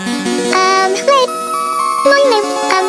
Um, wait. um,